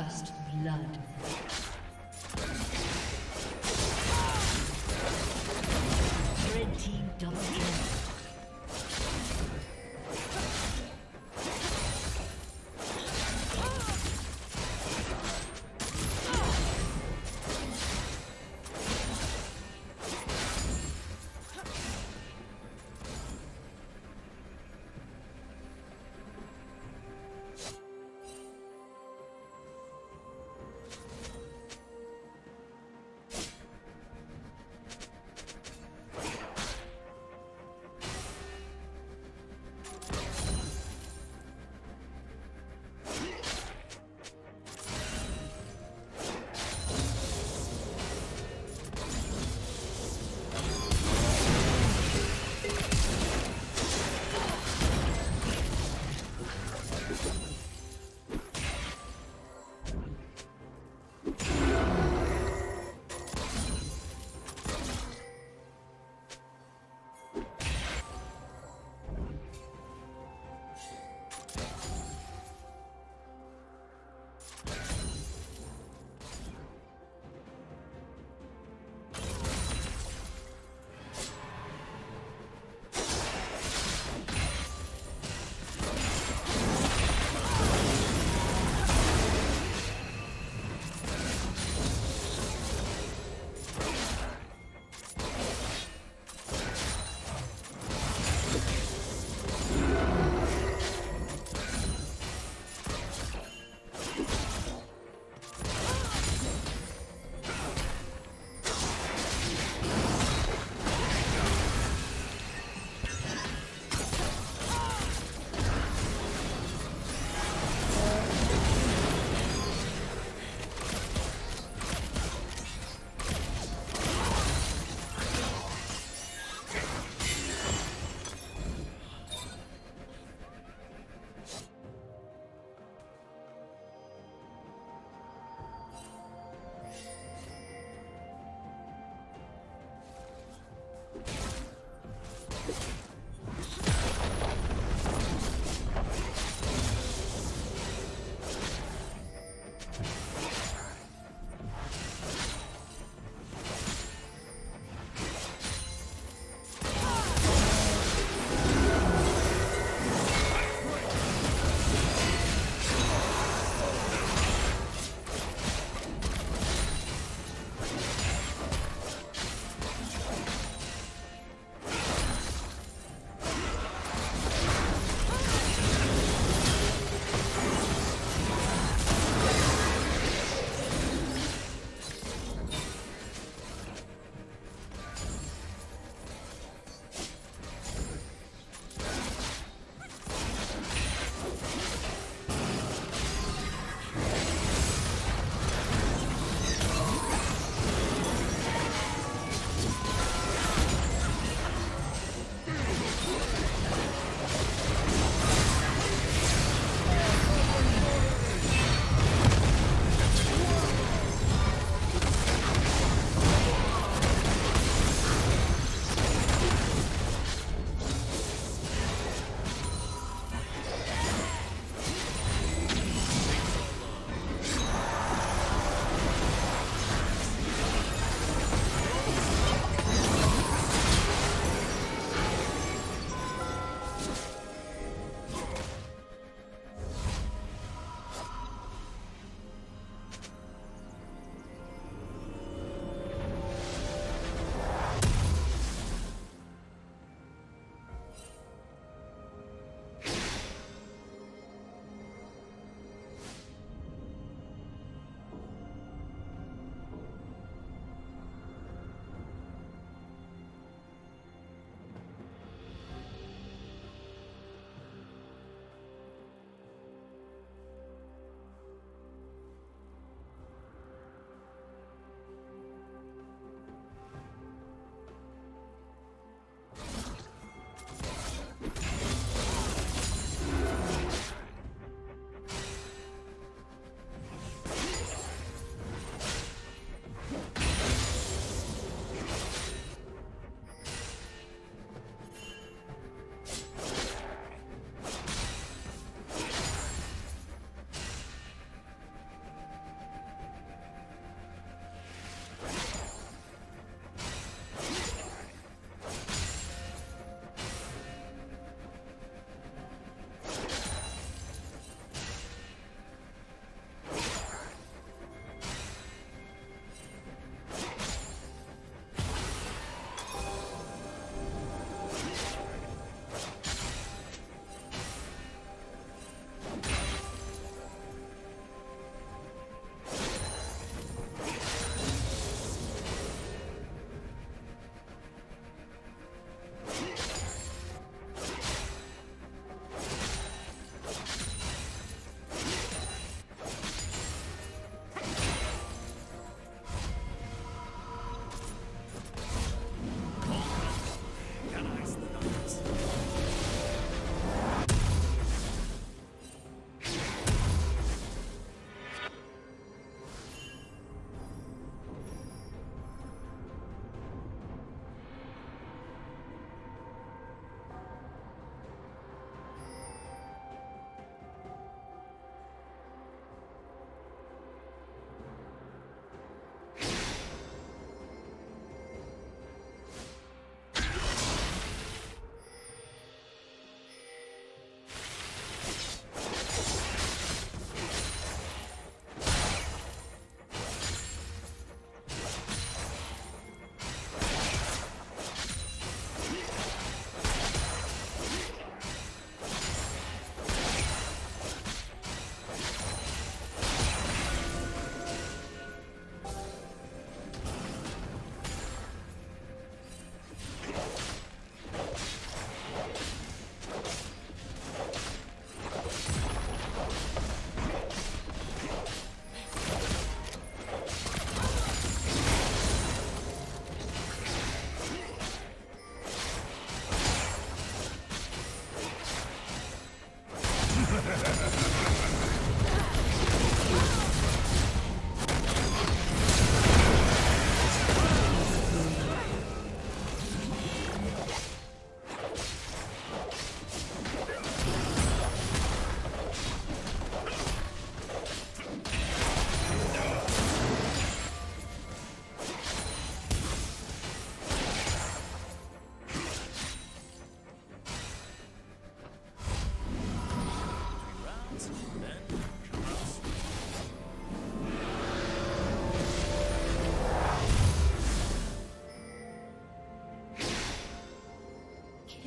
First blood.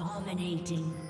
Dominating.